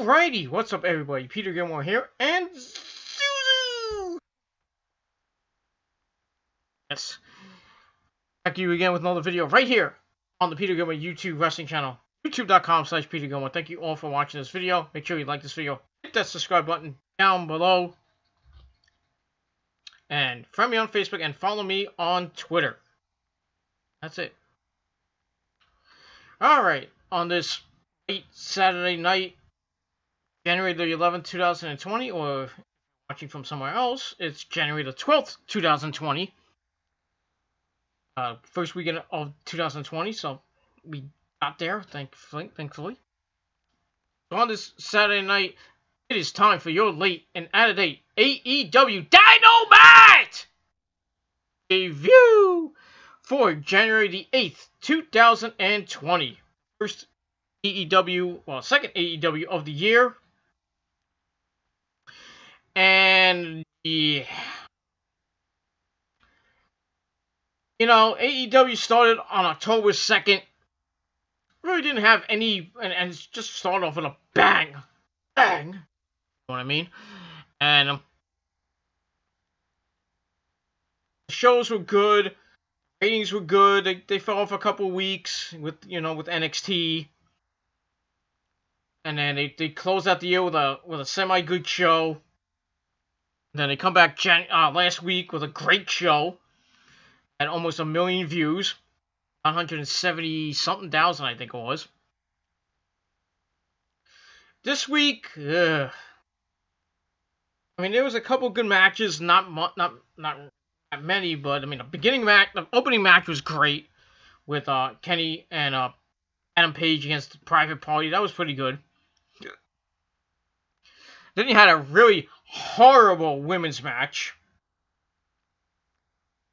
Alrighty, what's up everybody? Peter Gilmore here, and Zuzu! Yes. Back to you again with another video right here on the Peter Gilmore YouTube wrestling channel. YouTube.com slash Peter Gilmore. Thank you all for watching this video. Make sure you like this video. Hit that subscribe button down below. And friend me on Facebook and follow me on Twitter. That's it. Alright, on this late Saturday night, January the 11th, 2020, or watching from somewhere else, it's January the 12th, 2020. Uh, first weekend of 2020, so we got there, thankfully. thankfully. So on this Saturday night, it is time for your late and out of date AEW Dynamite review for January the 8th, 2020. First AEW, well, second AEW of the year. And yeah. You know, AEW started on October 2nd. Really didn't have any, and, and just started off with a bang. Bang. You know what I mean? And um, the shows were good. Ratings were good. They, they fell off a couple weeks with, you know, with NXT. And then they, they closed out the year with a with a semi good show. Then they come back Jan- uh, last week with a great show. Had almost a million views. 170 something thousand, I think it was. This week, ugh. I mean, there was a couple good matches, not not not not many, but I mean, the beginning match, the opening match was great with uh, Kenny and uh, Adam Page against the Private Party. That was pretty good. Then you had a really horrible women's match.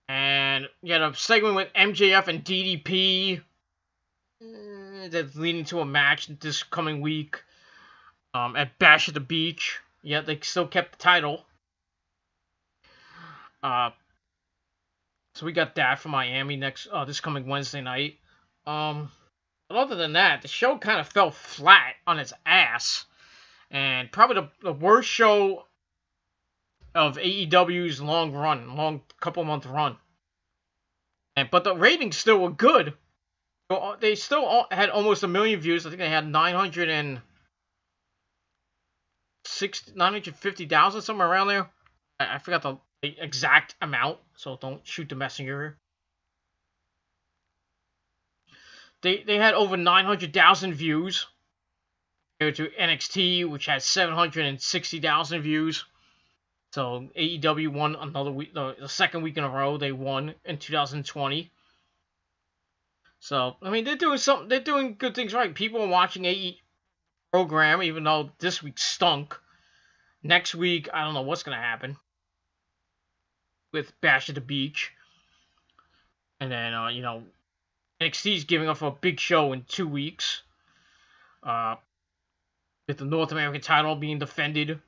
And you had a segment with MJF and DDP uh, that's leading to a match this coming week um, at Bash at the Beach. Yet they still kept the title. Uh, so we got that for Miami next uh, this coming Wednesday night. Um, but other than that, the show kind of fell flat on its ass, and probably the, the worst show of AEW's long run, long couple month run. And but the ratings still were good. Uh, they still had almost a million views. I think they had 900 and 950,000 somewhere around there. I, I forgot the, the exact amount, so don't shoot the messenger. They they had over 900,000 views compared to NXT, which had 760,000 views. So AEW won another week, the, the second week in a row. They won in 2020. So I mean, they're doing something. They're doing good things right. People are watching AE program, even though this week stunk. Next week, I don't know what's gonna happen with Bash at the Beach, and then uh, you know NXT's giving off a big show in two weeks. Uh, with the North American title being defended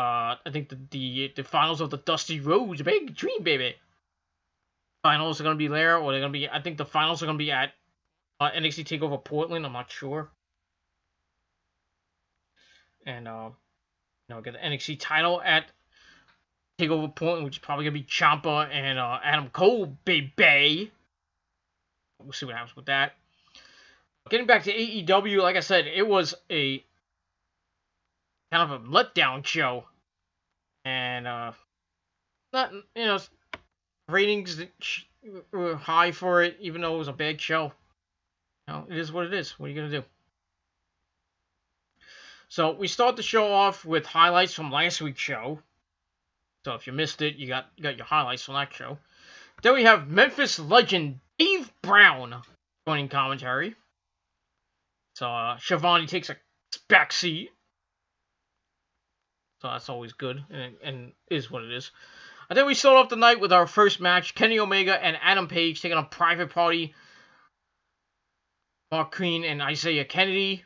uh, I think the, the the finals of the Dusty Rhodes Big Dream Baby finals are gonna be there, or they're gonna be. I think the finals are gonna be at uh, NXT Takeover Portland. I'm not sure. And uh, you know, get the NXT title at Takeover Portland, which is probably gonna be Ciampa and uh, Adam Cole, baby. We'll see what happens with that. Getting back to AEW, like I said, it was a kind of a letdown show and uh, not you know ratings were high for it, even though it was a bad show. You know, it is what it is. What are you gonna do? So we start the show off with highlights from last week's show. So if you missed it, you got you got your highlights from that show. Then we have Memphis legend Dave Brown joining commentary. So uh, Schiavone takes a back seat so that's always good and, and is what it is. I think we start off the night with our first match Kenny Omega and Adam Page taking on Private Party, Marq Quen and Isaiah Kennedy.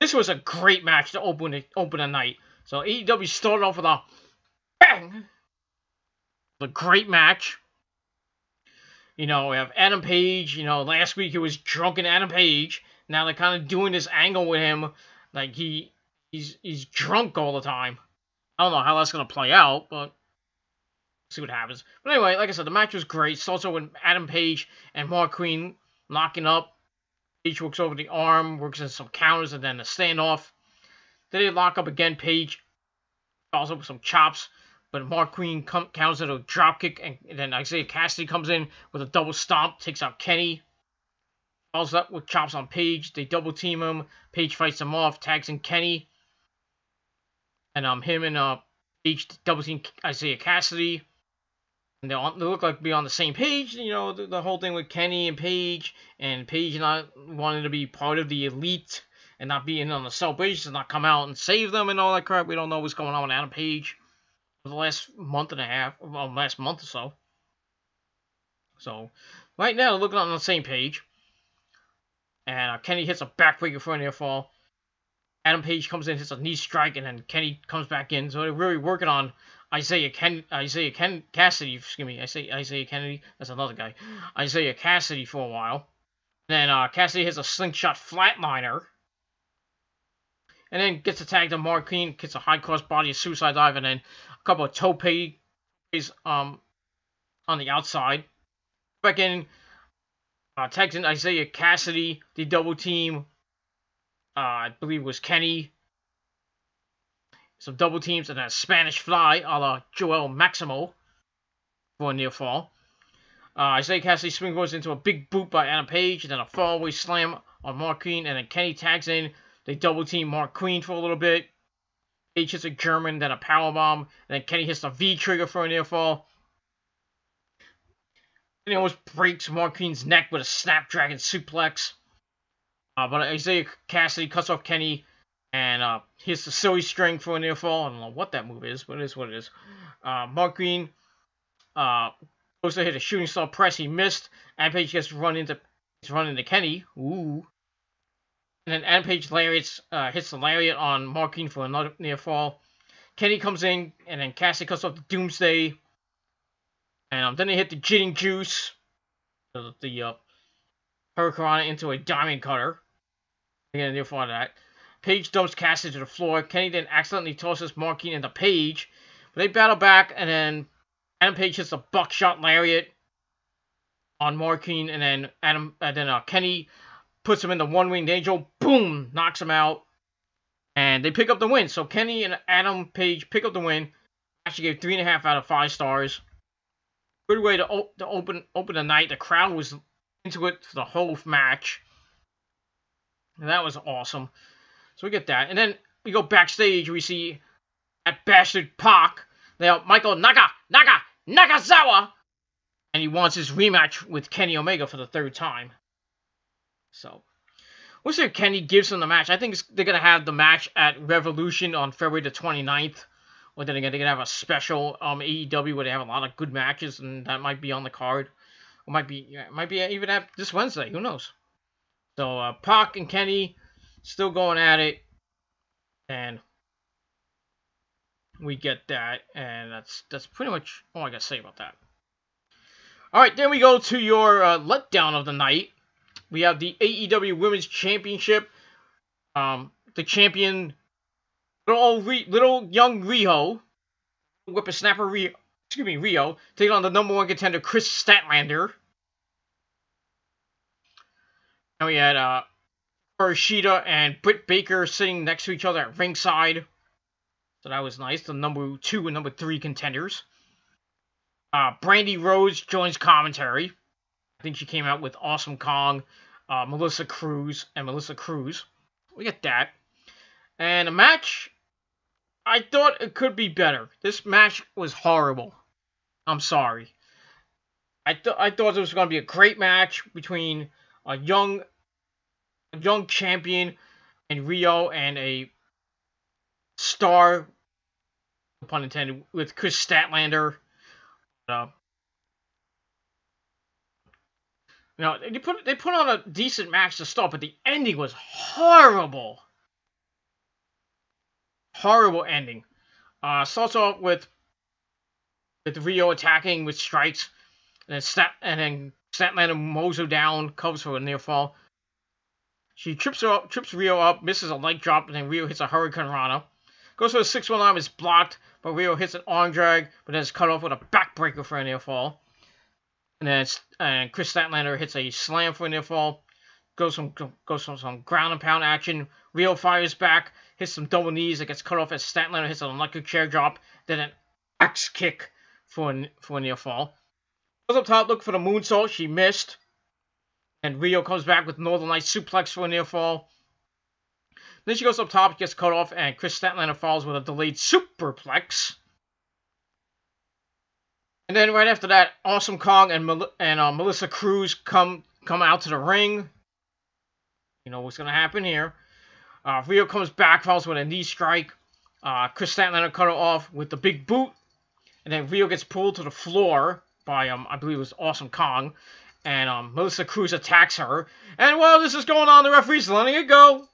This was a great match to open it, open a night. So AEW started off with a bang, a great match. You know, we have Adam Page. You know, last week it was drunken Adam Page. Now they're kind of doing this angle with him, like he he's he's drunk all the time. I don't know how that's gonna play out, but see what happens. But anyway, like I said, the match was great. Also with Adam Page and Marq Quen locking up. Page works over the arm, works in some counters, and then a standoff. Then they lock up again. Page follows up with some chops, but Marq Quen com- counters into a dropkick, and, and then Isiah Kassidy comes in with a double stomp, takes out Kenny. Follows up with chops on Page. They double team him. Page fights him off, tags in Kenny. And um, him and uh, Page double team Isiah Kassidy. And they, they look like be on the same page. You know, the, the whole thing with Kenny and Page, and Page not wanting to be part of the elite and not being on the celebration, not come out and save them and all that crap. We don't know what's going on with Adam Page for the last month and a half, well, last month or so. So, right now, looking on the same page. And uh, Kenny hits a backbreaker for an air fall. Adam Page comes in, hits a knee strike, and then Kenny comes back in. So they're really working on Isaiah Ken Isaiah Ken Kassidy. excuse me, I say Isiah Kennedy, that's another guy. Isiah Kassidy for a while. Then uh, Kassidy hits a slingshot flatliner. And then gets attacked to Marq Quen, gets a high cross body, a suicide dive, and then a couple of tope um on the outside. Back in uh, Isiah Kassidy, the double team. Uh, I believe it was Kenny. Some double teams and a Spanish fly a la Joel Maximo for a near fall. Uh, Isiah Kassidy springboards into a big boot by Adam Page, and then a fallaway slam on Marq Quen, and then Kenny tags in. They double team Marq Quen for a little bit. Page hits a German, then a power bomb, then Kenny hits the V trigger for a near fall. And he almost breaks Marq Quen's neck with a Snapdragon suplex. Uh, but Isiah Kassidy cuts off Kenny and uh, hits the silly string for a near fall. I don't know what that move is, but it is what it is. Uh, Marq Quen uh, goes to hit a shooting star press. He missed. And Page gets run into gets run into Kenny. Ooh. And then Adam Page lariats, uh, hits the lariat on Mark Green for another near fall. Kenny comes in, and then Kassidy cuts off the Doomsday. And um, then they hit the Gin and Juice, the, the uh, Hurricane into a Diamond Cutter. Again, fall of that. Page dumps Kassidy to the floor. Kenny then accidentally tosses Marq Quen into Page. But they battle back, and then Adam Page hits a buckshot lariat on Marq Quen, and then Adam, and then uh, Kenny puts him in the one winged angel, boom, knocks him out, and they pick up the win. So Kenny and Adam Page pick up the win. Actually gave three and a half out of five stars. Good way to, op- to open open the night. The crowd was into it for the whole match. And that was awesome. So we get that. And then we go backstage. We see at bastard Pac. Now Michael Naga Naga Nakazawa. And he wants his rematch with Kenny Omega for the third time. So, we'll see if Kenny gives him the match. I think they're going to have the match at Revolution on February the 29th. Or then again, they're going to have a special um, AEW where they have a lot of good matches, and that might be on the card. Or might be, yeah, might be even at this Wednesday. Who knows? So, uh, Pac and Kenny still going at it. And we get that. And that's that's pretty much all I got to say about that. All right, then we go to your uh, letdown of the night. We have the AEW Women's Championship. Um, the champion, little Re- little young Riho, whippersnapper Riho, excuse me, Riho, taking on the number one contender Kris Statlander. And we had uh, and Britt Baker sitting next to each other at ringside. So that was nice. The number two and number three contenders. Uh, Brandi Rhodes joins commentary. I think she came out with Awesome Kong, uh, Melissa Cruz, and Melissa Cruz. We get that. And a match, I thought it could be better. This match was horrible. I'm sorry. I, th- I thought it was going to be a great match between a young young champion and Riho and a star, pun intended, with Kris Statlander. Uh, you know, they put they put on a decent match to start, but the ending was horrible. Horrible ending. Uh, starts off with with Riho attacking with strikes, and then Stat and then Statlander mows her down, covers for a near fall. She trips her up, trips Riho up, misses a leg drop, and then Riho hits a Hurricane Rana. Goes for a 6 1 arm, is blocked, but Riho hits an arm drag, but then it's cut off with a backbreaker for a near fall. And then and Kris Statlander hits a slam for a near fall. Goes from goes from some ground and pound action. Riho fires back, hits some double knees. It gets cut off as Statlander hits an electric chair drop. Then an axe kick for for a near fall. Goes up top, look for the moonsault. She missed. And Riho comes back with Northern Light suplex for a near fall. Then she goes up top, gets cut off, and Kris Statlander falls with a delayed superplex. And then right after that, Awesome Kong and Mel and uh, Melissa Cruz come come out to the ring. You know what's gonna happen here. Uh, Riho comes back, falls with a knee strike. Uh, Kris Statlander cut her off with the big boot, and then Riho gets pulled to the floor by um I believe it was Awesome Kong, and um Melissa Cruz attacks her. And while this is going on, the referee's letting it go.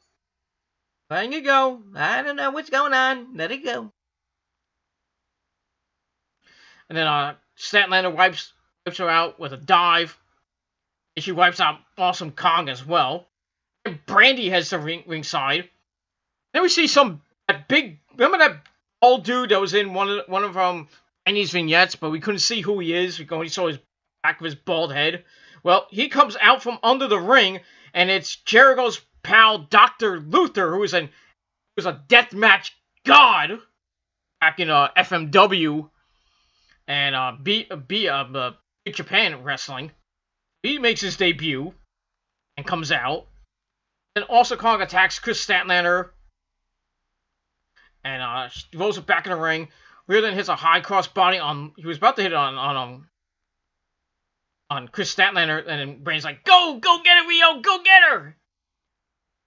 Letting it go. I don't know what's going on. Let it go. And then uh, Statlander wipes wipes her out with a dive. And she wipes out Awesome Kong as well. And Brandi heads to ring ringside. Then we see some that big. Remember that old dude that was in one of one of um Annie's vignettes, but we couldn't see who he is. We only saw his back of his bald head. Well, he comes out from under the ring, and it's Jericho's pal Dr. Luther, who is an who is a deathmatch god back in uh, FMW and uh, B, B, uh, uh, Japan Wrestling. He makes his debut and comes out. Then also Kong attacks Kris Statlander and uh, rolls it back in the ring. Then hits a high cross body on. He was about to hit it on on um on Kris Statlander, and then Brain's like, "Go, go get her, Riho, go get her!"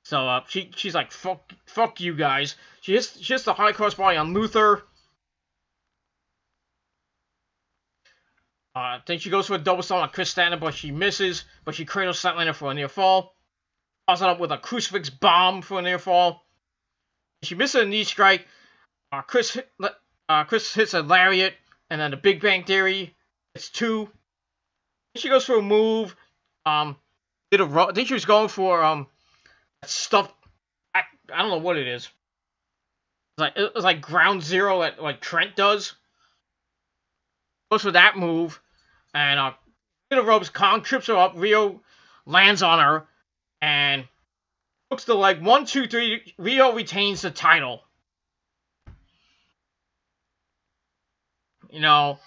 So uh, she she's like, "Fuck, fuck you guys." She hits she hits the high cross body on Luther. Uh, then she goes for a double stomp on Kris Statlander, but she misses. But she cradles Statlander for a near fall. Follows it up with a crucifix bomb for a near fall. She misses a knee strike. Uh, Kris uh, Kris hits a lariat, and then the Big Bang Theory hits two. She goes for a move. Um, did a I think she was going for um stuff. I, I don't know what it is. It's like it was like ground zero that like Trent does. Goes for that move, and uh, the ropes. Kong trips her up. Riho lands on her, and looks to like one, two, three. Riho retains the title. You know,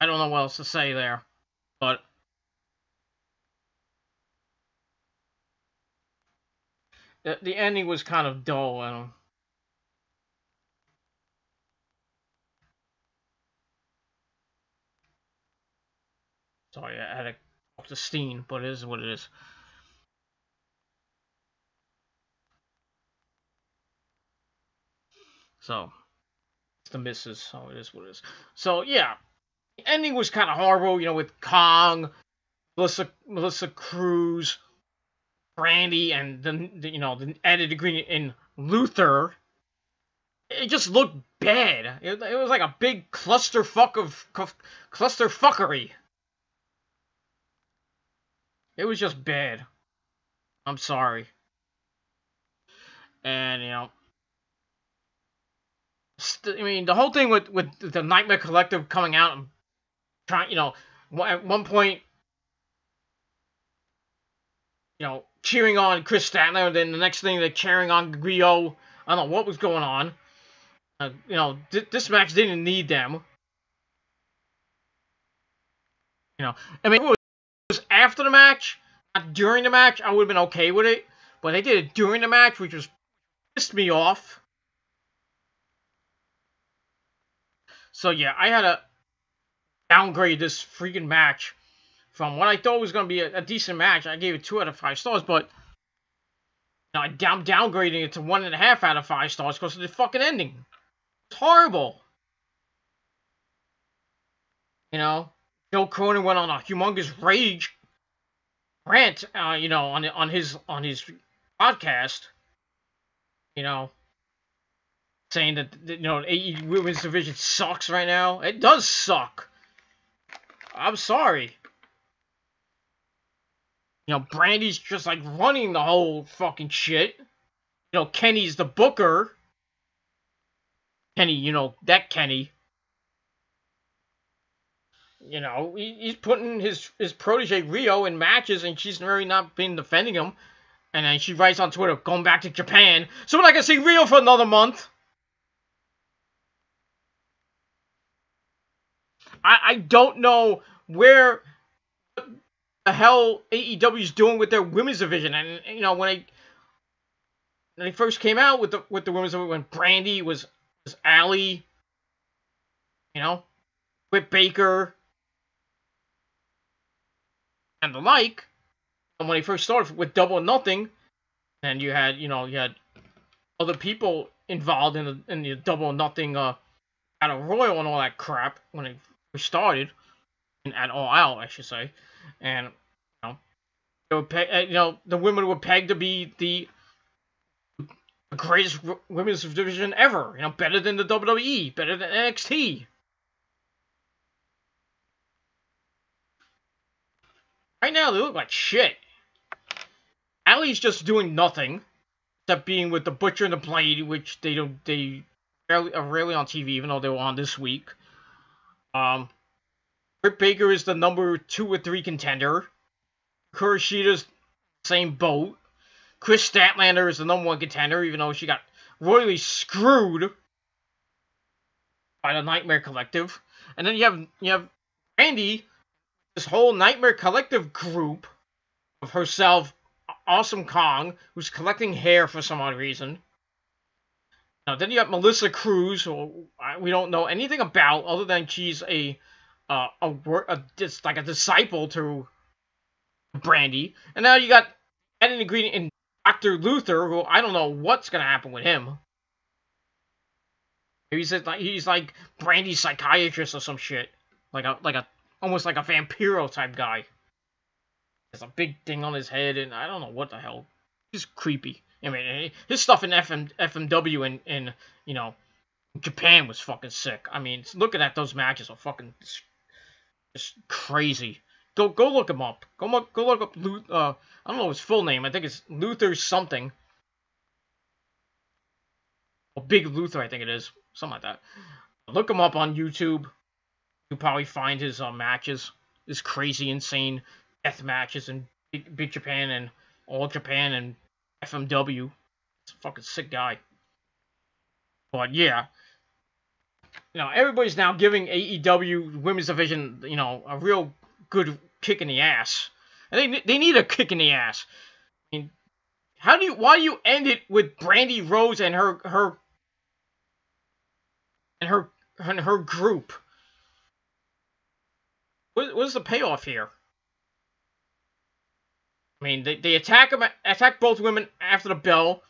I don't know what else to say there, but the, the ending was kind of dull. And sorry, I had to talk to Steen, but it is what it is. So, it's the misses, so it is what it is. So, yeah, ending was kind of horrible, you know, with Kong, Melissa, Melissa Cruz, Brandi, and the, the you know the added ingredient in Luther. It just looked bad. It, it was like a big clusterfuck of clusterfuckery. It was just bad. I'm sorry. And you know, I mean, the whole thing with with the Nightmare Collective coming out and trying, you know, at one point, you know, cheering on Chris Statler, and then the next thing they're cheering on Rio. I don't know what was going on. Uh, you know, th- this match didn't need them. You know, I mean, it was after the match, not during the match. I would have been okay with it, but they did it during the match, which was pissed me off. So yeah, I had to downgrade this freaking match from what I thought was going to be a, a, decent match. I gave it two out of five stars, but you know, I down downgrading it to one and a half out of five stars because of the fucking ending. It's horrible. You know, Joe Cronin went on a humongous rage rant, uh, you know, on on his on his podcast. You know, saying that you know AE women's division sucks right now. It does suck. I'm sorry. You know, Brandi's just like running the whole fucking shit. You know, Kenny's the booker. Kenny, you know, that Kenny. You know, he, he's putting his, his protege Riho in matches and she's really not been defending him. And then she writes on Twitter, going back to Japan. So we're not going to see Riho for another month. I, I don't know where the hell AEW is doing with their women's division. And, you know, when I when they first came out with the with the women's division, when Brandi was was Allie, you know, Britt Baker, and the like. And when they first started with Double Nothing, and you had you know you had other people involved in the in the Double Nothing uh Battle Royal and all that crap when they started, at All Out I should say, and you know they were uh, you know the women were pegged to be the greatest women's division ever. You know, better than the WWE, better than NXT. Right now, they look like shit. Allie's just doing nothing except being with the Butcher and the Blade, which they don't they rarely, are rarely on TV, even though they were on this week. Um, Britt Baker is the number two or three contender. Kuroshida's same boat. Kris Statlander is the number one contender, even though she got royally screwed by the Nightmare Collective. And then you have you have Randy this whole Nightmare Collective group of herself, Awesome Kong, who's collecting hair for some odd reason. Now, then you have Melissa Cruz, who we don't know anything about other than she's a uh, a, a just like a disciple to Brandi. And now you got added ingredient in Dr. Luther, who I don't know what's gonna happen with him. He's like he's like Brandi's psychiatrist or some shit, like a like a almost like a vampiro type guy. Has a big thing on his head, and I don't know what the hell. He's creepy. I mean, his stuff in FM, FMW and in you know Japan was fucking sick. I mean, looking at those matches are fucking just crazy. Go go look him up. Go look go look up. Uh, I don't know his full name. I think it's Luther something. Or Big Luther, I think it is. Something like that. Look him up on YouTube. You'll probably find his uh, matches, his crazy, insane death matches in Big, Big Japan and All Japan and FMW. It's a fucking sick guy. But yeah, you know, everybody's now giving AEW Women's Division, you know, a real good kick in the ass. And they they need a kick in the ass. I mean, how do you why do you end it with Brandi Rhodes and her her and her and her group? What, what is the payoff here? I mean, they, they attack them, attack both women after the bell,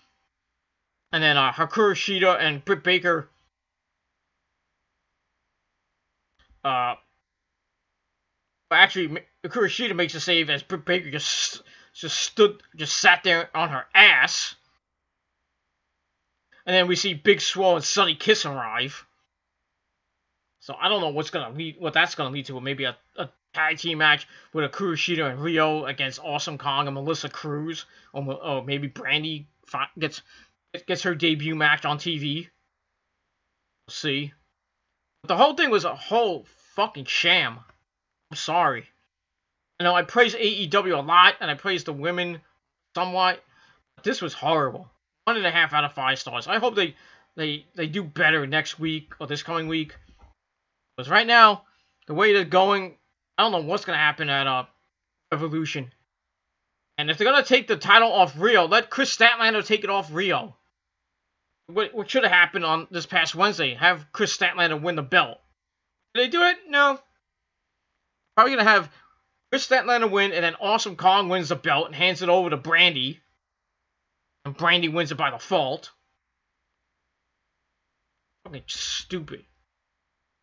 and then uh, Hikaru Shida and Britt Baker uh, actually, Hikaru Shida makes a save as Britt Baker just just stood, just sat there on her ass. And then we see Big Swole and Sonny Kiss arrive. So I don't know what's gonna lead, what that's gonna lead to. Maybe a, a tag team match with a Kuroshita and Riho against Awesome Kong and Melissa Cruz, or, or oh, maybe Brandi gets gets her debut match on TV. We'll see. But the whole thing was a whole fucking sham. I'm sorry. You know, I praise AEW a lot, and I praise the women somewhat. But this was horrible. One and a half out of five stars. I hope they they they do better next week or this coming week. Because right now, the way they're going, I don't know what's going to happen at uh, Revolution. And if they're going to take the title off Riho, let Kris Statlander take it off Riho. What, what should have happened on this past Wednesday? Have Kris Statlander win the belt. Did they do it? No. Probably to have Kris Statlander win, and then Awesome Kong wins the belt and hands it over to Brandi. And Brandi wins it by default. Fucking stupid.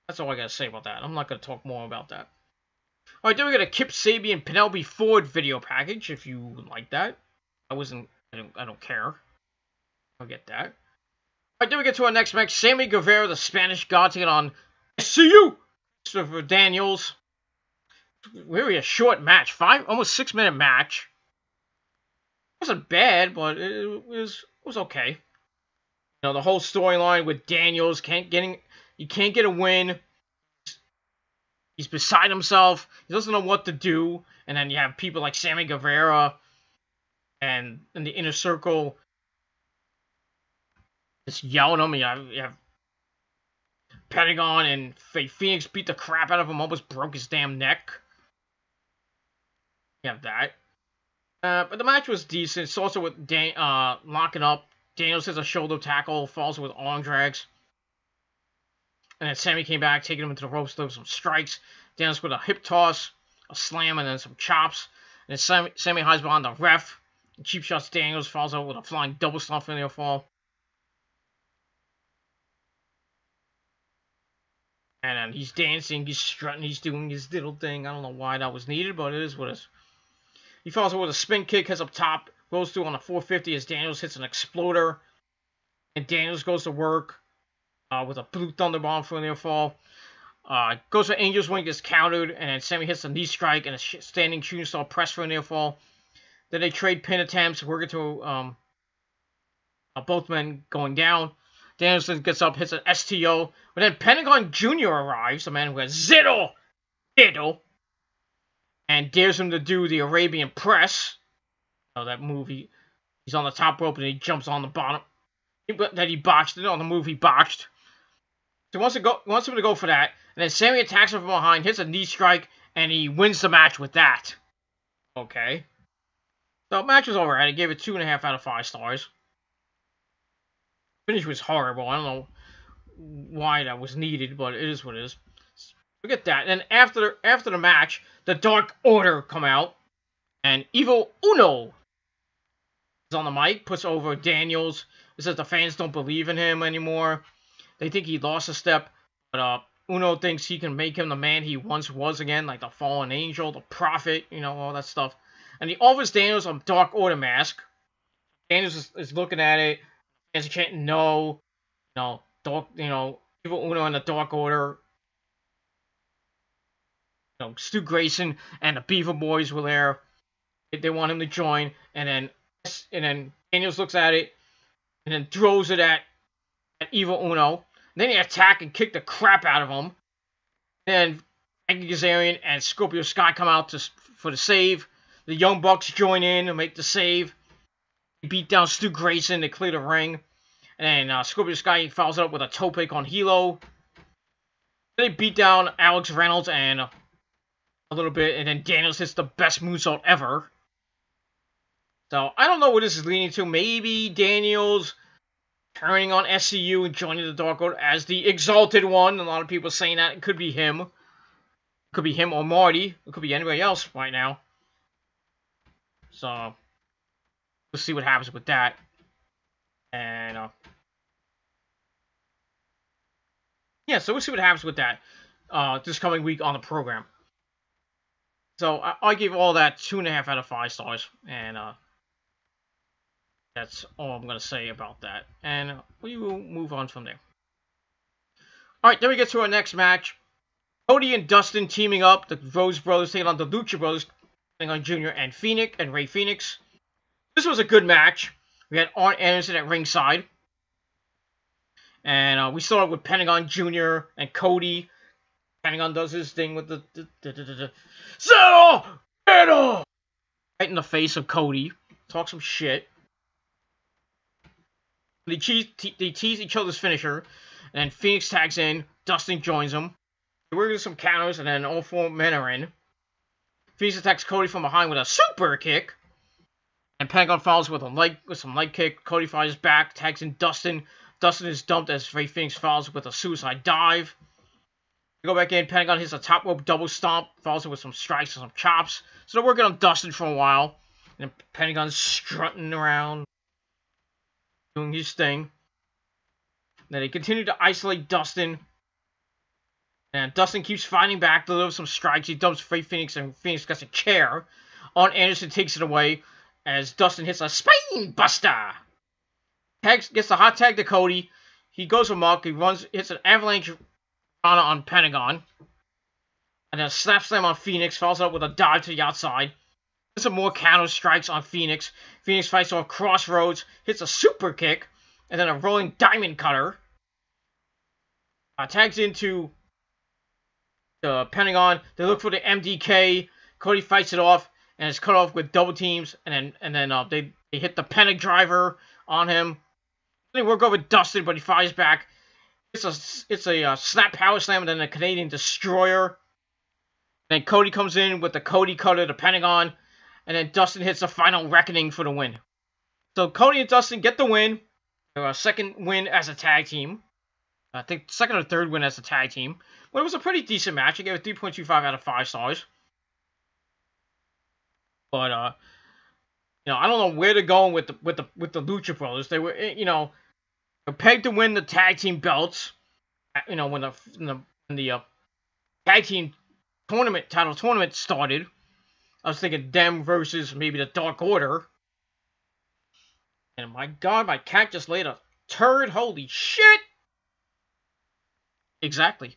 That's all I gotta say about that. I'm not gonna talk more about that. Alright, then we got a Kip Sabian Penelope Ford video package, if you like that. I wasn't, I don't, I don't care. I'll get that. Alright, then we get to our next match. Sammy Guevara, the Spanish God, taking on SCU! Christopher Daniels. Really a short match. Five, almost six minute match. wasn't bad, but it, it was it was okay. You know, the whole storyline with Daniels can't getting you can't get a win. He's beside himself. He doesn't know what to do. And then you have people like Sammy Guevara and in the inner circle just yelling at him. You have, you have Pentagon and Fenix beat the crap out of him, almost broke his damn neck. You have that. Uh, but the match was decent. It's also with Dan- uh, locking up. Daniels has a shoulder tackle, falls with arm drags. And then Sammy came back, taking him into the ropes, threw some strikes. Daniels with a hip toss, a slam, and then some chops. And then Sammy, Sammy hides behind the ref. Cheap shots Daniels, falls out with a flying double stomp in the fall. And then he's dancing, he's strutting, he's doing his little thing. I don't know why that was needed, but it is what it is. He falls out with a spin kick, hits up top, goes through on a 450 as Daniels hits an exploder. And Daniels goes to work uh, with a blue thunder bomb for near fall. Uh, goes for Angel's Wing, gets countered, and then Sammy hits a knee strike and a standing shooting star press for a near fall. Then they trade pin attempts, working to um, uh, both men going down. Danielson gets up, hits an STO, but then Pentagon Jr. arrives, the man who has zero diddle, and dares him to do the Arabian Press. Oh, that movie. He's on the top rope and he jumps on the bottom. That he botched it on the move he. He wants to go wants him to go for that. And then Sammy attacks him from behind, hits a knee strike, and he wins the match with that. Okay. So the match was alright. I gave it two and a half out of five stars. Finish was horrible. I don't know why that was needed, but it is what it is. Forget that. And after after the match, the Dark Order come out, and Evil Uno is on the mic, puts over Daniels. It says the fans don't believe in him anymore. They think he lost a step, but uh, Uno thinks he can make him the man he once was again, like the fallen angel, the prophet, you know, all that stuff. And he offers Daniels a Dark Order mask. Daniels is, is looking at it, fans can't know, you know, Dark, you know, Evil Uno and the Dark Order. You know, Stu Grayson and the Beaver Boys were there. They want him to join, and then and then Daniels looks at it, and then throws it at, at Evil Uno. Then he attack and kick the crap out of him. Then Frankie Kazarian and Scorpio Sky come out to, for the save. The Young Bucks join in and make the save. They beat down Stu Grayson to clear the ring. And uh, Scorpio Sky follows up with a toe pick on Hilo. Then they beat down Alex Reynolds and a little bit. And then Daniels hits the best moonsault ever. So I don't know what this is leading to. Maybe Daniels turning on SCU and joining the Dark Order as the Exalted One. A lot of people saying that it could be him. It could be him or Marty. It could be anybody else right now. So we'll see what happens with that. And uh, yeah, so we'll see what happens with that uh, this coming week on the program. So I, I give all that two and a half out of five stars, and uh, that's all I'm going to say about that. And we will move on from there. Alright, then we get to our next match. Cody and Dustin teaming up. The Rhodes Brothers taking on the Lucha Brothers. Taking on Junior and Fenix and Rey Fenix. This was a good match. We had Arn Anderson at ringside. And uh, we started with Pentagon Jr. and Cody. Pentagon does his thing with the... the, the, the, the Settle! Settle! Right in the face of Cody. Talk some shit. They tease, they tease each other's finisher, and then Fenix tags in. Dustin joins them. They work some counters, and then all four men are in. Fenix attacks Cody from behind with a super kick, and Pentagon follows with a leg with some leg kick. Cody fires back, tags in Dustin. Dustin is dumped as Rey Fenix follows with a suicide dive. They go back in. Pentagon hits a top rope double stomp, follows it with some strikes and some chops. So they're working on Dustin for a while, and Pentagon's strutting around doing his thing. Then they continue to isolate Dustin. And Dustin keeps fighting back, delivers some strikes. He dumps Rey Fenix, and Fenix gets a chair. Arn Anderson takes it away as Dustin hits a spine buster. Tags, gets the hot tag to Cody. He goes for amok. He runs, hits an avalanche on Pentagon. And then a slap slam on Fenix. Falls out with a dive to the outside. Some more counter strikes on Fenix. Fenix fights off Crossroads, hits a super kick, and then a rolling diamond cutter. Uh, tags into the Pentagon. They look for the MDK. Cody fights it off, and it's cut off with double teams. And then and then uh, they they hit the panic driver on him. They work over Dustin, but he fires back. It's a it's a uh, snap power slam, and then a Canadian destroyer. And then Cody comes in with the Cody cutter, the Pentagon, and then Dustin hits the final reckoning for the win. So Cody and Dustin get the win. Their second win as a tag team. I think second or third win as a tag team. But it was a pretty decent match. I gave it 3.25 out of 5 stars. But uh you know, I don't know where to go with the with the with the Lucha Brothers. They were eh, you know pegged to win the tag team belts. You know, when the when the, when the uh, tag team tournament title tournament started. I was thinking them versus maybe the Dark Order. And my god, my cat just laid a turd. Holy shit! Exactly.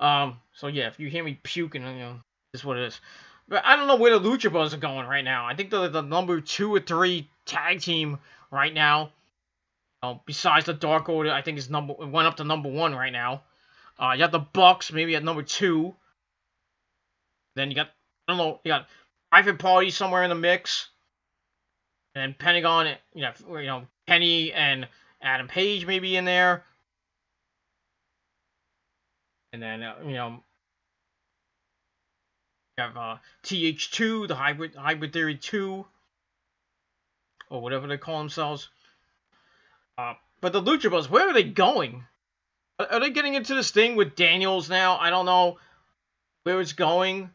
Um, so yeah, if you hear me puking, you know, this is what it is. But I don't know where the Lucha Bros are going right now. I think they're the number two or three tag team right now. Uh, besides the Dark Order, I think is number it went up to number one right now. Uh, you got the Bucks maybe at number two. Then you got I don't know you got Private Party somewhere in the mix. And Pentagon, you know, you know Kenny and Adam Page maybe in there. And then, uh, you know, you have uh, TH2, the Hybrid Hybrid Theory 2, or whatever they call themselves. Uh, but the Lucha Bros, where are they going? Are they getting into this thing with Daniels now? I don't know where it's going.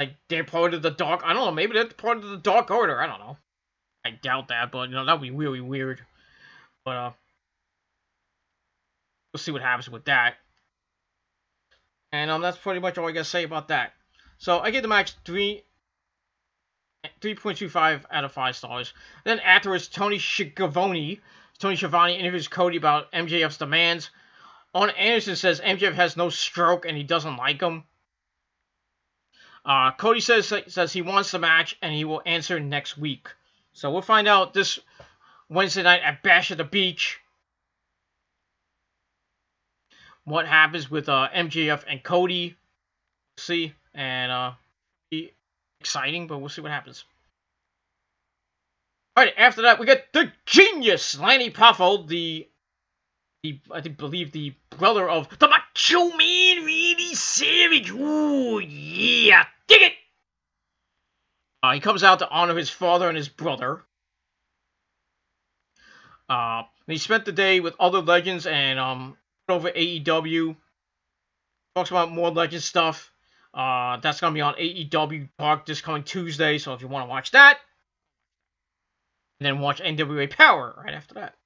Like, they're part of the Dark... I don't know, maybe they're part of the Dark Order. I don't know. I doubt that, but, you know, that would be really weird. But, uh... We'll see what happens with that. And um, that's pretty much all I got to say about that. So I give the match three. 3.25 out of 5 stars. Then afterwards, Tony Schiavone, Tony Schiavone interviews Cody about MJF's demands. Arn Anderson says MJF has no stroke and he doesn't like him. Uh, Cody says says he wants the match and he will answer next week. So we'll find out this Wednesday night at Bash at the Beach what happens with uh, MJF and Cody. We'll see, and uh, be exciting, but we'll see what happens. All right, after that, we get the genius Lanny Poffo, the, the I think believe the brother of the Macho Man, Randy Savage. Ooh, yeah, dig it. Uh, he comes out to honor his father and his brother. Uh, he spent the day with other legends and um, over AEW. Talks about more Legend stuff. Uh, that's going to be on AEW Dark this coming Tuesday, so if you want to watch that, and then watch NWA Power right after that.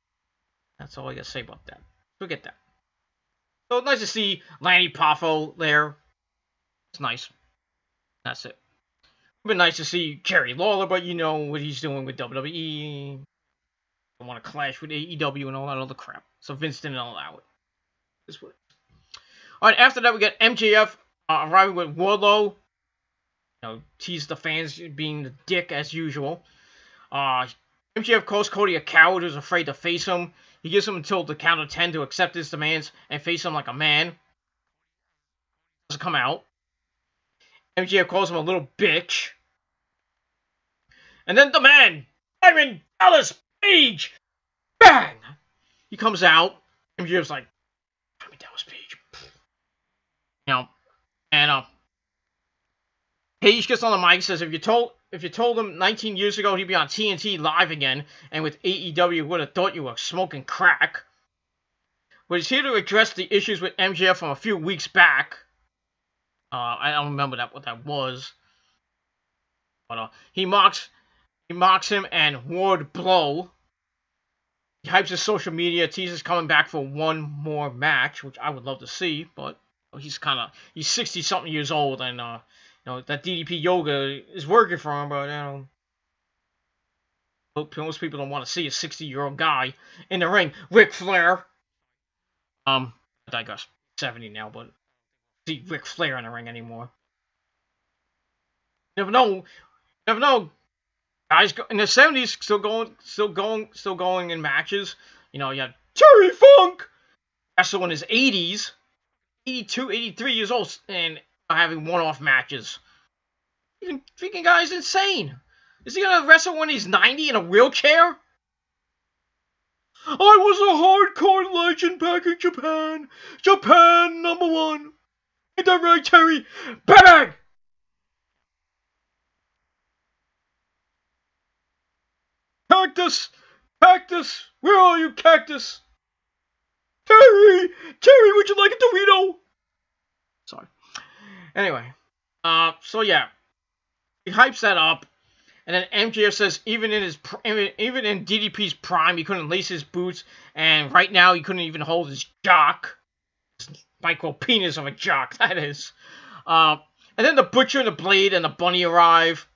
That's all I got to say about that. Forget that. So nice to see Lanny Poffo there. It's nice. That's it. It's been nice to see Jerry Lawler, but you know what he's doing with WWE. I want to clash with AEW and all that other crap. So Vince didn't allow it. This way. All right, after that, we got MJF uh, arriving with Wardlow. You know, tease the fans being the dick as usual. Uh, MJF calls Cody a coward who's afraid to face him. He gives him until the count of 10 to accept his demands and face him like a man. Doesn't come out. MJF calls him a little bitch. And then the man, Diamond Dallas Page, bang! He comes out. MJF's like, Diamond Dallas Page. you know, and uh, Page gets on the mic says if you told if you told him 19 years ago he'd be on TNT live again, and with AEW would have thought you were smoking crack. But he's here to address the issues with MJF from a few weeks back. Uh, I don't remember that what that was. But uh, he mocks he mocks him and Wardlow. He hypes his social media, teases coming back for one more match, which I would love to see, but he's kind of he's 60 something years old and uh you know that DDP yoga is working for him but you know most people don't want to see a 60 year old guy in the ring. Ric Flair. Um I digress. 70 now but see Ric Flair in the ring anymore. Never know. Never know. Guys in the seventies still going, still going, still going in matches. You know, you had Terry Funk! Wrestle in his eighties, 82, 83 years old, and having one-off matches. Freaking, freaking guy's insane. Is he gonna wrestle when he's ninety in a wheelchair? I was a hardcore legend back in Japan. Japan number one. Ain't that right, Terry? Bang! Cactus! Cactus! Where are you, Cactus? Terry! Terry, would you like a Dorito? Anyway, uh, so yeah, he hypes that up, and then MJF says even in his even in DDP's prime, he couldn't lace his boots, and right now he couldn't even hold his jock, his micro penis of a jock that is. Uh, and then the butcher and the blade and the bunny arrive.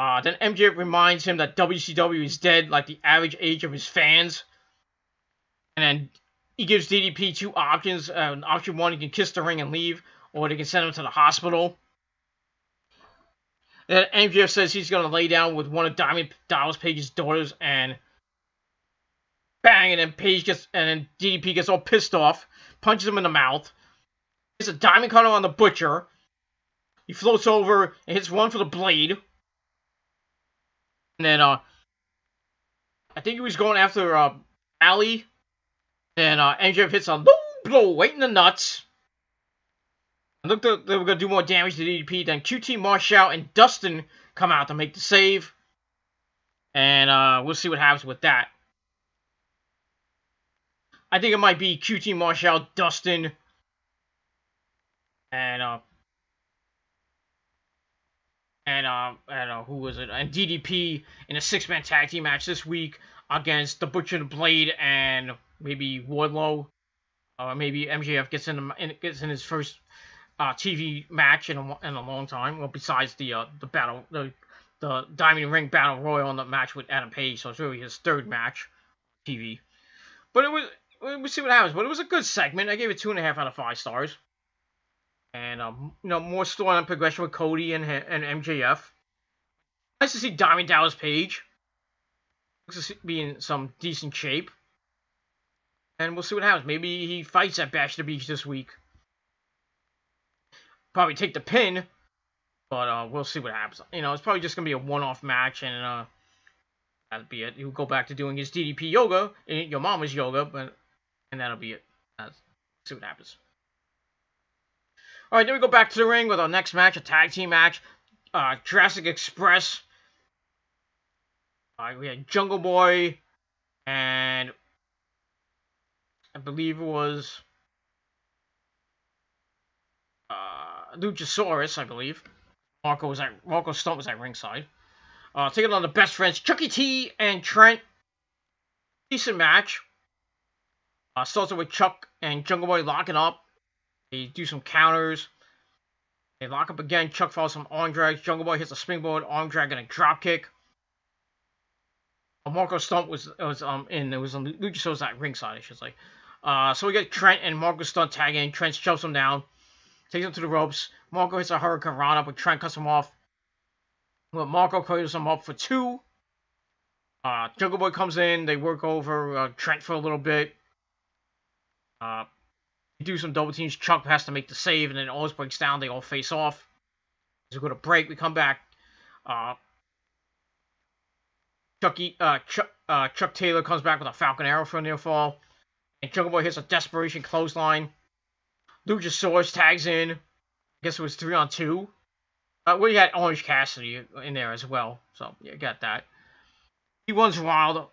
Uh, then MJF reminds him that WCW is dead, like the average age of his fans. And then he gives DDP two options. Uh, option one, he can kiss the ring and leave, or they can send him to the hospital. Then MJF says he's going to lay down with one of Diamond Dallas Page's daughters, and bang, and then Page gets, and then DDP gets all pissed off, punches him in the mouth. Hits a diamond cutter on the butcher. He floats over and hits one for the blade. And then, uh, I think he was going after, uh, Ali. And, uh, MJF hits a low blow right in the nuts. And looked like they were going to do more damage to DDP. Then QT Marshall and Dustin come out to make the save. And, uh, we'll see what happens with that. I think it might be QT Marshall, Dustin, and uh, and uh, I don't know who was it, and DDP in a six-man tag team match this week against the Butcher and Blade and maybe Wardlow, or maybe MJF gets in, the, gets in his first uh, TV match in a, in a long time. Well, besides the uh, the battle the the Diamond Ring Battle Royal on the match with Adam Page, so it's really his third match TV. But it was we'll see what happens. But it was a good segment. I gave it two and a half out of five stars. And um, you know, more storyline progression with Cody and and MJF. Nice to see Diamond Dallas Page. Looks to be in some decent shape. And we'll see what happens. Maybe he fights at Bash the Beach this week. Probably take the pin, but uh, we'll see what happens. You know, it's probably just gonna be a one-off match, and uh, that'll be it. He'll go back to doing his DDP yoga, your mama's yoga, but and that'll be it. Let's see what happens. All right, then we go back to the ring with our next match, a tag team match. Uh, Jurassic Express. Uh, we had Jungle Boy and I believe it was uh, Luchasaurus, I believe. Marko was at Marko Stunt was at ringside. Uh, taking on the best friends, Chucky T and Trent. Decent match. Uh, starts with Chuck and Jungle Boy locking up. They do some counters. They lock up again. Chuck follows some arm drags. Jungle Boy hits a springboard, arm drag, and a drop kick. Uh, Marko Stunt was was um in it was on Luchasaurus at ringside, I should say. Uh, so we get Trent and Marko Stunt tagging. Trent shoves him down, takes him to the ropes. Marko hits a Hurricanrana, but Trent cuts him off. Well, Marko clears him up for two. Uh, Jungle Boy comes in. They work over uh, Trent for a little bit. Uh, do some double teams. Chuck has to make the save, and then it always breaks down. They all face off. As we go to break, we come back. Uh, Chucky, uh, Chuck, uh, Chuck Taylor comes back with a Falcon Arrow for a near fall. And Jungle Boy hits a desperation clothesline. Luchasaurus tags in. I guess it was three on two. Uh, we got Orange Cassidy in there as well. So, yeah, got that. He runs wild.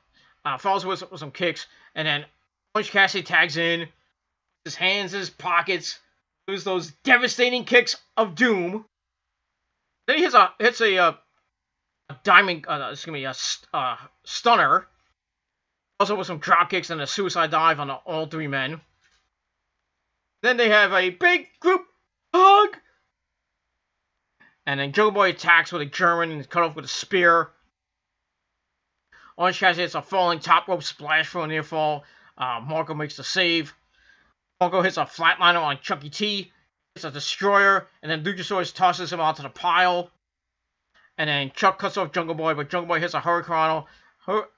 Uh, follows with, with some kicks. And then Orange Cassidy tags in. His hands his pockets. Does those devastating kicks of doom. Then he hits a, hits a, uh, a diamond, uh, excuse me, a uh, stunner. Also with some drop kicks and a suicide dive on all three men. Then they have a big group hug. And then Jungle Boy attacks with a German and is cut off with a spear. Orange Cassidy hits a falling top rope splash for a near fall. Uh, Marko makes the save. Marko hits a flatliner on Chucky T. Hits a destroyer. And then Luchasaurus tosses him onto the pile. And then Chuck cuts off Jungle Boy, but Jungle Boy hits a Hurricane,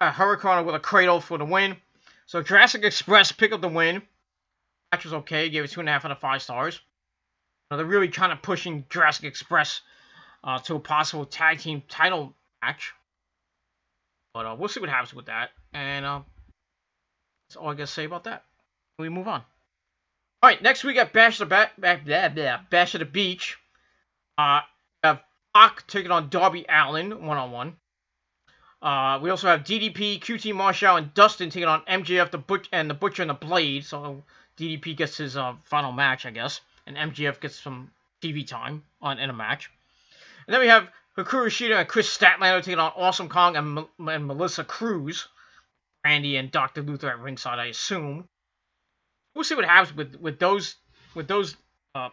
a Hurricane with a cradle for the win. So Jurassic Express pick up the win. Match was okay, gave it two and a half out of five stars. Now they're really kind of pushing Jurassic Express uh, to a possible tag team title match. But uh, we'll see what happens with that. And uh, that's all I got to say about that. We move on. All right, next we got Bash the ba- ba- blah, blah, Bash at the Beach. Uh, we have Pac taking on Darby Allin one on one. Uh, we also have DDP, QT Marshall, and Dustin taking on MJF, the Butch, and the Butcher and the Blade. So DDP gets his uh, final match, I guess, and MJF gets some TV time on in a match. And then we have Hikaru Shida and Kris Statlander taking on Awesome Kong and, and Melissa Cruz. Brandi and Dr. Luther at ringside, I assume. We'll see what happens with, with those with those uh,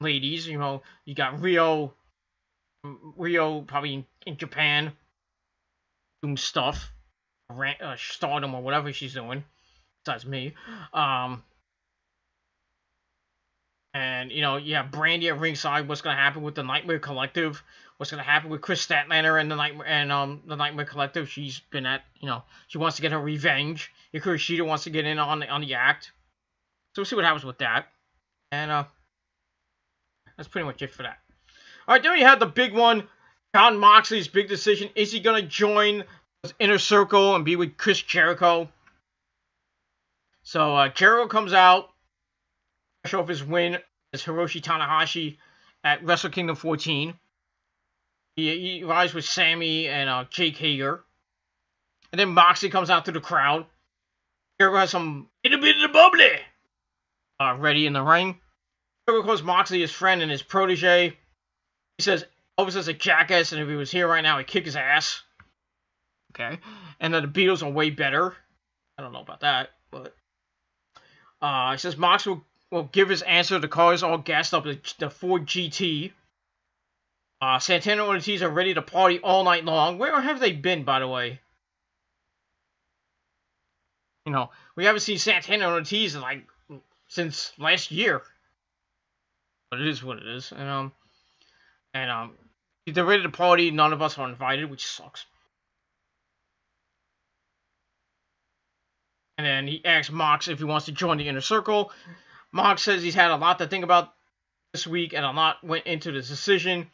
ladies. You know, you got Riho, Riho probably in, in Japan doing stuff, uh, stardom or whatever she's doing. Besides me, um, and you know, you have Brandi at ringside. What's gonna happen with the Nightmare Collective? What's gonna happen with Kris Statlander and the Nightmare and um the Nightmare Collective? She's been at you know she wants to get her revenge. Hikaru Shida wants to get in on the on the act. So we'll see what happens with that. And uh, that's pretty much it for that. All right, then you have the big one. Jon Moxley's big decision. Is he gonna join the Inner Circle and be with Chris Jericho? So uh, Jericho comes out off his win as Hiroshi Tanahashi at Wrestle Kingdom 14. He, he rides with Sammy and uh, Jake Hager. And then Moxley comes out to the crowd. Jericho has some little bit of the bubbly uh, ready in the ring. Jericho calls Moxley his friend and his protege. He says Elvis is a jackass, and if he was here right now, he'd kick his ass. Okay. And that the Beatles are way better. I don't know about that, but uh, he says Mox will will give his answer. The car is all gassed up. The, the Ford GT. Uh, Santana and Ortiz are ready to party all night long. Where have they been, by the way? You know, we haven't seen Santana and Ortiz in, like since last year. But it is what it is. And um, and um, they're ready to party. None of us are invited, which sucks. And then he asks Mox if he wants to join the inner circle. Mox says he's had a lot to think about this week and a lot went into the decision. You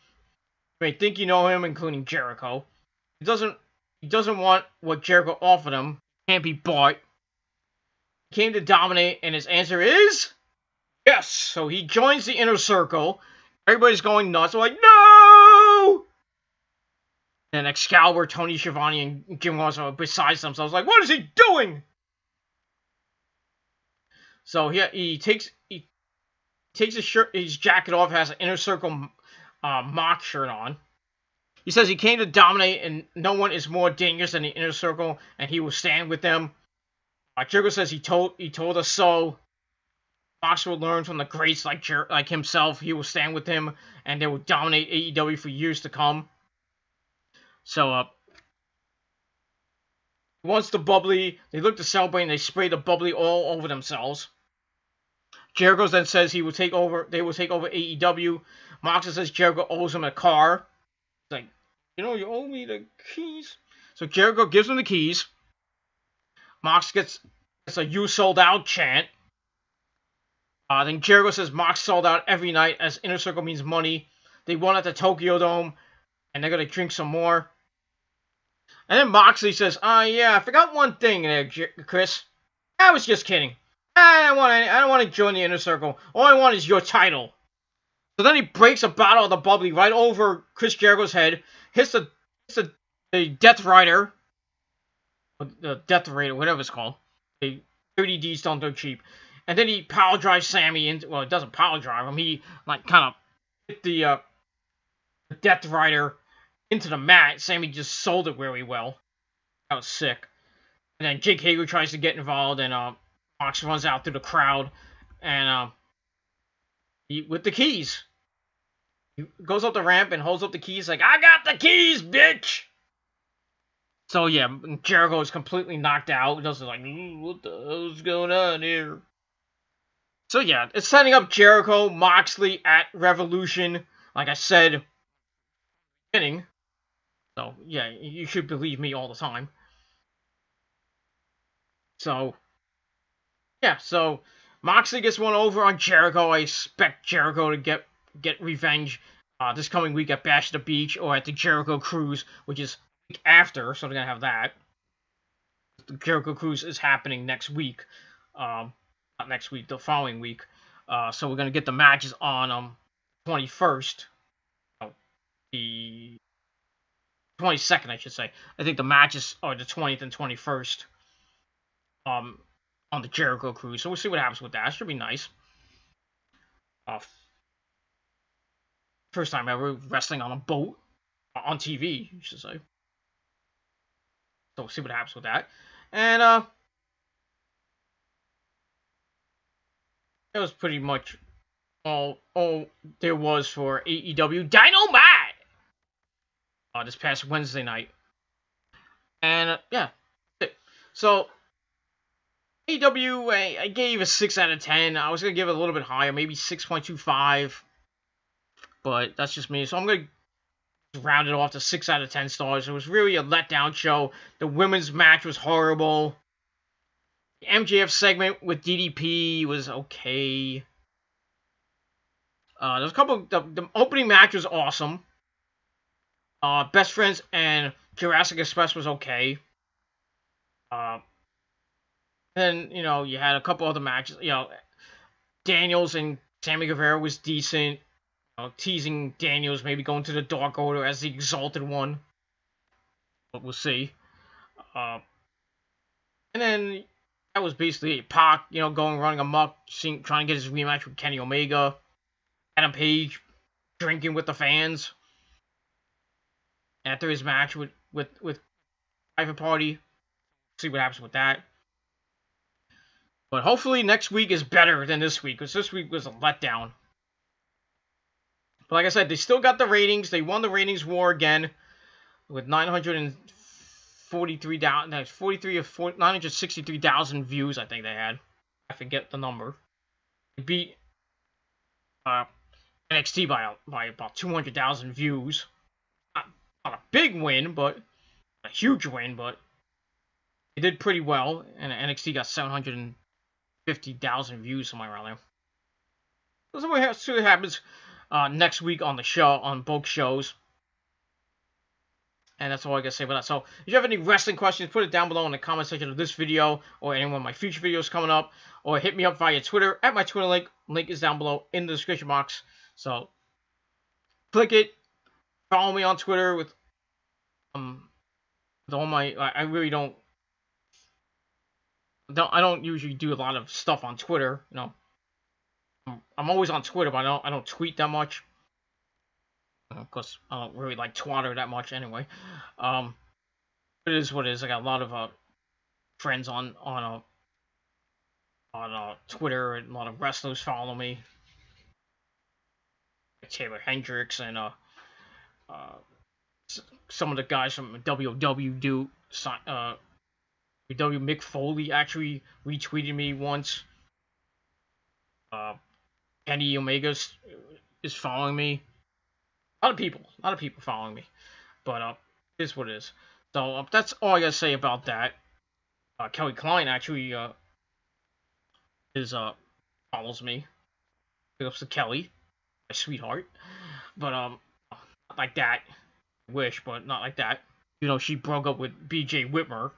may think you know him, including Jericho. He doesn't he doesn't want what Jericho offered him. Can't be bought. He came to dominate, and his answer is yes. So he joins the inner circle. Everybody's going nuts. They're like, no! And Excalibur, Tony Schiavone, and Jim Ross are besides themselves. Like, what is he doing? So he he takes he takes his shirt his jacket off, has an inner circle uh, mock shirt on. He says he came to dominate, and no one is more dangerous than the inner circle, and he will stand with them. Uh, Jericho says he told he told us so. Mox will learn from the greats like Jer- like himself. He will stand with him, and they will dominate AEW for years to come. So, uh, once the bubbly, they look to celebrate and they spray the bubbly all over themselves. Jericho then says he will take over. They will take over AEW. Moxley says Jericho owes him a car. It's like, you know, you owe me the keys. So Jericho gives him the keys. Mox gets, gets a "You sold out" chant. Uh, then Jericho says Mox sold out every night as Inner Circle means money. They won at the Tokyo Dome, and they're gonna drink some more. And then Moxley says, "Ah, uh, yeah, I forgot one thing there, Chris. I was just kidding. I don't want I don't want to join the inner circle. All I want is your title." So then he breaks a bottle of the bubbly right over Chris Jericho's head, hits the hits the, the Death Rider, the Death Rider, whatever it's called. The 30Ds don't do cheap. And then he power drives Sammy into. Well, it doesn't power drive him. He like kind of hit the uh, Death Rider into the mat. Sammy just sold it very well. That was sick. And then Jake Hager tries to get involved, and uh, Mox runs out through the crowd, and uh, he, with the keys. He goes up the ramp and holds up the keys like, I got the keys, bitch! So yeah, Jericho is completely knocked out. Doesn't like, what the hell's going on here? So yeah, it's setting up Jericho, Moxley at Revolution. Like I said, beginning, So yeah, you should believe me all the time. So yeah, so Moxley gets one over on Jericho. I expect Jericho to get get revenge uh, this coming week at Bash the Beach or at the Jericho Cruise, which is after, so they're gonna have that. The Jericho Cruise is happening next week, um, not next week, the following week. Uh, so we're gonna get the matches on um 21st, oh, the 22nd, I should say. I think the matches are the 20th and 21st. Um, on the Jericho Cruise. So we'll see what happens with that. Should be nice. Uh, first time ever wrestling on a boat on TV, you should say. So we'll see what happens with that. And uh that was pretty much all all there was for AEW Dynamite uh, this past Wednesday night. And uh, yeah, so AEW, I, I gave a 6 out of 10. I was going to give it a little bit higher, maybe 6.25. But that's just me. So I'm going to round it off to 6 out of 10 stars. It was really a letdown show. The women's match was horrible. The MJF segment with DDP was okay. Uh, there's a couple. The, the opening match was awesome. Uh, Best Friends and Jurassic Express was okay. Uh, then you know you had a couple other matches. You know, Daniels and Sammy Guevara was decent. You know, teasing Daniels maybe going to the Dark Order as the Exalted One. But we'll see. Uh, and then that was basically Pac, you know, going running amok, seeing, trying to get his rematch with Kenny Omega. Adam Page drinking with the fans after his match with with with Private Party. See what happens with that. But hopefully next week is better than this week, because this week was a letdown. But like I said, they still got the ratings. They won the ratings war again with 943 down, 43 or 963,000 views. I think they had. I forget the number. They beat uh, NXT by by about 200,000 views. Not, not a big win, but a huge win. But they did pretty well, and NXT got 700. 50,000 views somewhere around there. So we'll see what happens uh, next week on the show, on both shows. And that's all I gotta say about that. So, if you have any wrestling questions, put it down below in the comment section of this video or any one of my future videos coming up. Or hit me up via Twitter at my Twitter link. Link is down below in the description box. So, click it. Follow me on Twitter with um with all my. I really don't don't I don't usually do a lot of stuff on Twitter. You know, I'm always on Twitter, but I don't I don't tweet that much. Because I don't really like Twitter that much anyway. Um, it is what it is. I got a lot of uh, friends on on uh, on uh, Twitter, and a lot of wrestlers follow me. Taylor Hendricks and uh, uh, some of the guys from WW do uh, W. Mick Foley actually retweeted me once. Uh, Kenny Omega is following me. A lot of people, a lot of people following me. But uh, it is what it is. So uh, that's all I gotta say about that. Uh, Kelly Klein actually uh, is uh follows me. Big ups to Kelly, my sweetheart. But um, not like that. I wish, but not like that. You know, she broke up with B.J. Whitmer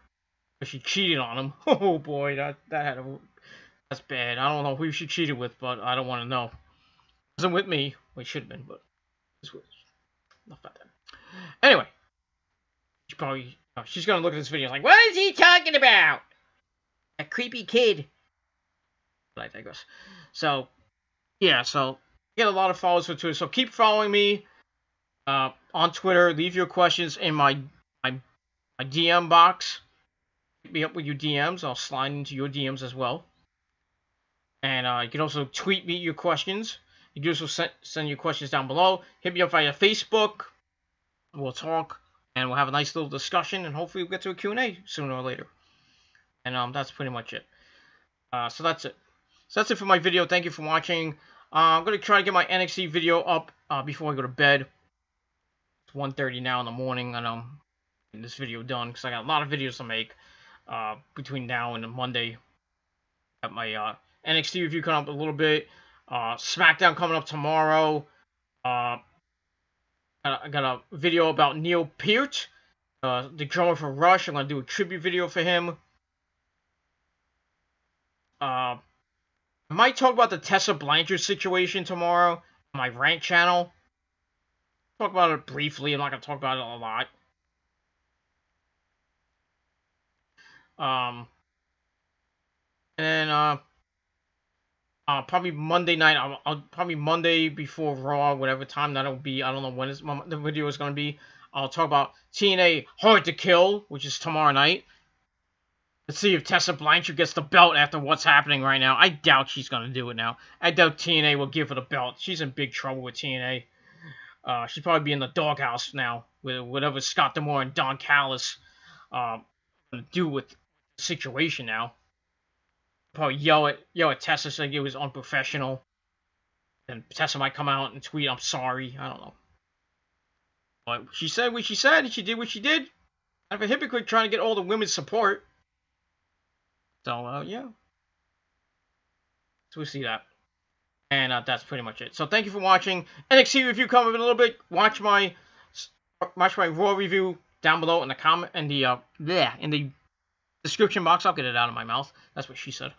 she cheated on him. Oh boy, that that had a that's bad. I don't know who she cheated with, but I don't want to know. It wasn't with me. Well, should have been, but this was not about that. Anyway, she probably oh, she's gonna look at this video like, what is he talking about? A creepy kid. But I digress. So, yeah. So get a lot of followers for Twitter. So keep following me uh, on Twitter. Leave your questions in my my my DM box me up with your DMs. I'll slide into your DMs as well. And uh, you can also tweet me your questions. You can also send, send your questions down below. Hit me up via Facebook. We'll talk and we'll have a nice little discussion and hopefully we'll get to a Q&A sooner or later. And um, that's pretty much it. Uh, so that's it. So that's it for my video. Thank you for watching. Uh, I'm going to try to get my NXT video up uh, before I go to bed. It's 1.30 now in the morning, and I'm getting this video done because I got a lot of videos to make uh, between now and Monday. Got my uh, NXT review coming up a little bit. Uh, SmackDown coming up tomorrow. Uh, I got a video about Neil Peart, uh, the drummer for Rush. I'm gonna do a tribute video for him. Uh, I might talk about the Tessa Blanchard situation tomorrow on my rant channel. Talk about it briefly. I'm not gonna talk about it a lot. Um, and uh, uh, probably Monday night. I'll, I'll, probably Monday before Raw, whatever time that'll be. I don't know when the video is gonna be. I'll talk about TNA Hard to Kill, which is tomorrow night. Let's see if Tessa Blanchard gets the belt after what's happening right now. I doubt she's gonna do it now. I doubt TNA will give her the belt. She's in big trouble with TNA. Uh, she'd probably be in the doghouse now with whatever Scott D'Amore and Don Callis uh, do with situation now. Probably yell at yell at Tessa saying it was unprofessional. And Tessa might come out and tweet, "I'm sorry." I don't know. But she said what she said, and she did what she did. I'm a hypocrite trying to get all the women's support. So uh, yeah. So we see that. And uh, that's pretty much it. So thank you for watching. NXT review coming in a little bit. Watch my watch my Raw review down below in the comment in the uh yeah in the description box. I'll get it out of my mouth. That's what she said.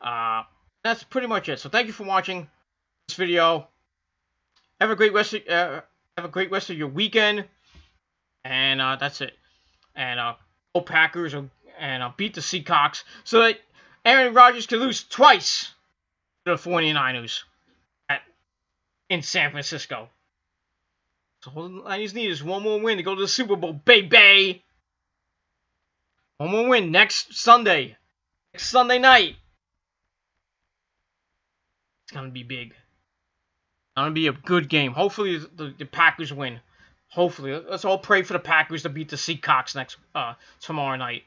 Uh, that's pretty much it. So thank you for watching this video. Have a great rest. Of, uh, have a great rest of your weekend. And uh, that's it. And uh, go Packers and uh, beat the Seahawks so that Aaron Rodgers can lose twice to the 49ers at, in San Francisco. So all I just need is one more win to go to the Super Bowl, baby. One more win next Sunday. Next Sunday night. It's going to be big. It's going to be a good game. Hopefully the, the Packers win. Hopefully. Let's all pray for the Packers to beat the Seahawks next uh, tomorrow night.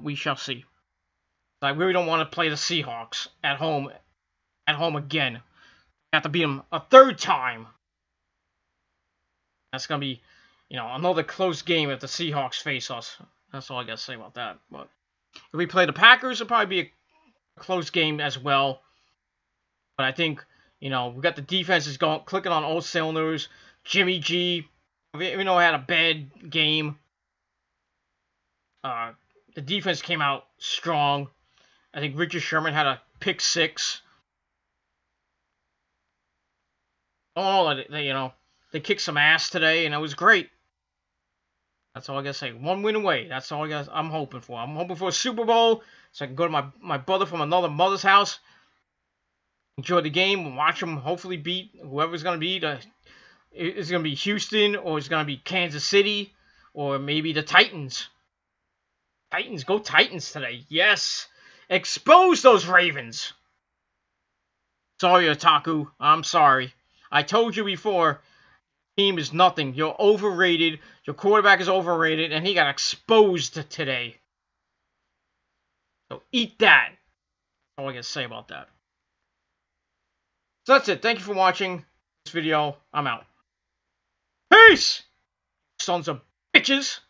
We shall see. I really don't want to play the Seahawks at home at home again. I have to beat them a third time. That's going to be, you know, another close game if the Seahawks face us. That's all I got to say about that. But if we play the Packers, it'll probably be a close game as well. But I think, you know, we got the defenses going, clicking on all cylinders. Jimmy G, even though I had a bad game, uh, the defense came out strong. I think Richard Sherman had a pick six. Oh, you know, they kicked some ass today, and it was great. That's all I gotta say. One win away. That's all I got. I'm hoping for. I'm hoping for a Super Bowl so I can go to my my brother from another mother's house, enjoy the game, watch him hopefully beat whoever's gonna beat. Uh, it's gonna be Houston or it's gonna be Kansas City or maybe the Titans. Titans, go Titans today. Yes, expose those Ravens. Sorry, Otaku. I'm sorry. I told you before team is nothing. You're overrated. Your quarterback is overrated, and he got exposed today. So eat that. That's all I to say about that. So that's it. Thank you for watching this video. I'm out. Peace! Sons of bitches!